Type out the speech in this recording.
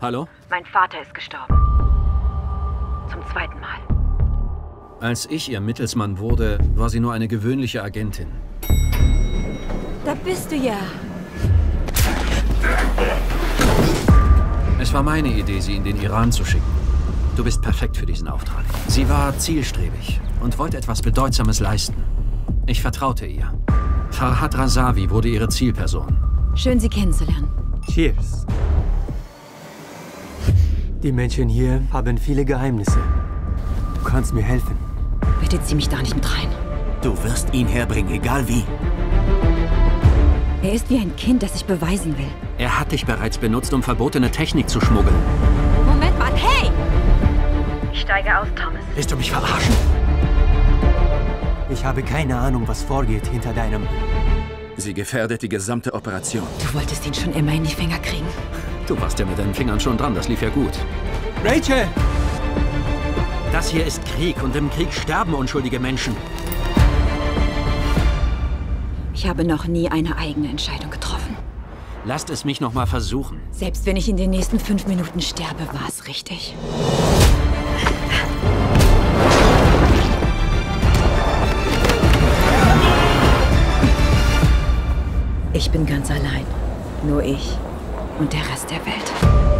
Hallo? Mein Vater ist gestorben. Zum zweiten Mal. Als ich ihr Mittelsmann wurde, war sie nur eine gewöhnliche Agentin. Da bist du ja. Es war meine Idee, sie in den Iran zu schicken. Du bist perfekt für diesen Auftrag. Sie war zielstrebig und wollte etwas Bedeutsames leisten. Ich vertraute ihr. Farhad Razavi wurde ihre Zielperson. Schön, Sie kennenzulernen. Cheers. Die Menschen hier haben viele Geheimnisse. Du kannst mir helfen. Bitte zieh mich da nicht mit rein. Du wirst ihn herbringen, egal wie. Er ist wie ein Kind, das sich beweisen will. Er hat dich bereits benutzt, um verbotene Technik zu schmuggeln. Moment mal, hey! Ich steige aus, Thomas. Willst du mich verarschen? Ich habe keine Ahnung, was vorgeht hinter deinem... Sie gefährdet die gesamte Operation. Du wolltest ihn schon immer in die Finger kriegen. Du warst ja mit deinen Fingern schon dran, das lief ja gut. Rachel! Das hier ist Krieg und im Krieg sterben unschuldige Menschen. Ich habe noch nie eine eigene Entscheidung getroffen. Lasst es mich noch mal versuchen. Selbst wenn ich in den nächsten fünf Minuten sterbe, war es richtig. Ich bin ganz allein. Nur ich und der Rest der Welt.